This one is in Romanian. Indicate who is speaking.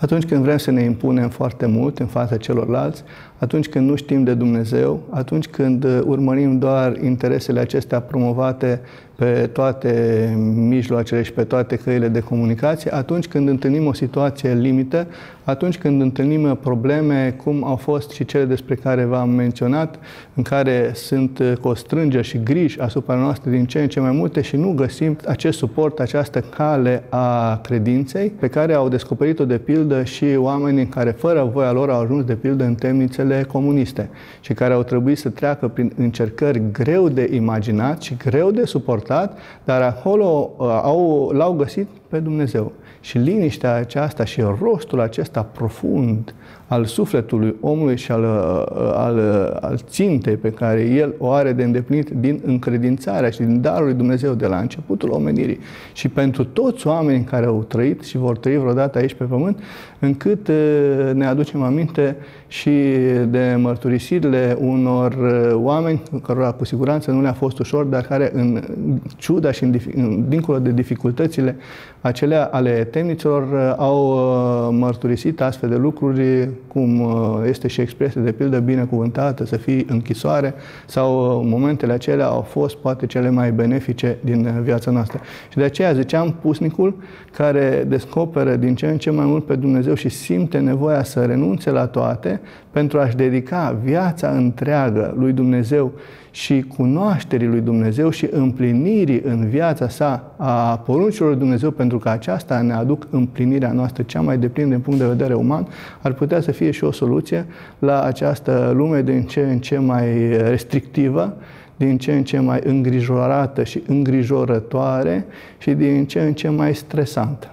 Speaker 1: Atunci când vrem să ne impunem foarte mult în fața celorlalți, atunci când nu știm de Dumnezeu, atunci când uh, urmărim doar interesele acestea promovate pe toate mijloacele și pe toate căile de comunicație, atunci când întâlnim o situație limită, atunci când întâlnim probleme cum au fost și cele despre care v-am menționat, în care sunt uh, constrângeri și griji asupra noastră din ce în ce mai multe și nu găsim acest suport, această cale a credinței pe care au descoperit-o de pildă și oamenii care fără voia lor au ajuns de pildă în temnițele partidele comuniste și care au trebuit să treacă prin încercări greu de imaginat și greu de suportat, dar acolo uh, au, l-au găsit pe Dumnezeu. Și liniștea aceasta și rostul acesta profund al sufletului omului și al, uh, al, uh, al țintei pe care el o are de îndeplinit din încredințarea și din darul lui Dumnezeu de la începutul omenirii și pentru toți oamenii care au trăit și vor trăi vreodată aici pe pământ, încât uh, ne aducem aminte și de mărturisirile unor oameni cărora cu siguranță nu le-a fost ușor, dar care în ciuda și în, dincolo de dificultățile acelea ale temniților au mărturisit astfel de lucruri cum uh, este și expresia de pildă binecuvântată, să fii închisoare, sau uh, momentele acelea au fost poate cele mai benefice din uh, viața noastră. Și de aceea ziceam pusnicul care descoperă din ce în ce mai mult pe Dumnezeu și simte nevoia să renunțe la toate pentru a-și dedica viața întreagă lui Dumnezeu și cunoașterii lui Dumnezeu și împlinirii în viața sa a poruncilor lui Dumnezeu, pentru că aceasta ne aduc împlinirea noastră cea mai deplină din punct de vedere uman, ar putea să fie și o soluție la această lume din ce în ce mai restrictivă, din ce în ce mai îngrijorată și îngrijorătoare și din ce în ce mai stresantă.